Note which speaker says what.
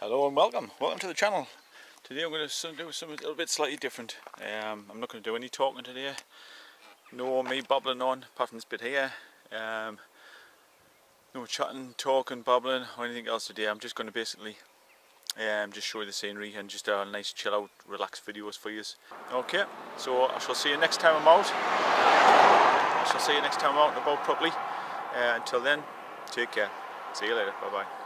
Speaker 1: Hello and welcome. Welcome to the channel. Today I'm going to do something a little bit slightly different. Um, I'm not going to do any talking today. No me babbling on apart from this bit here. Um, no chatting, talking, babbling or anything else today. I'm just going to basically um, just show you the scenery and just a nice chill out, relaxed videos for you. Okay, so I shall see you next time I'm out. I shall see you next time I'm out and about properly. Uh, until then, take care. See you later. Bye bye.